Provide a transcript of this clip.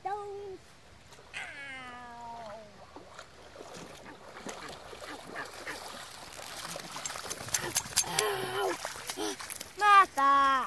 stones. Ow. Ow. Ow. Martha!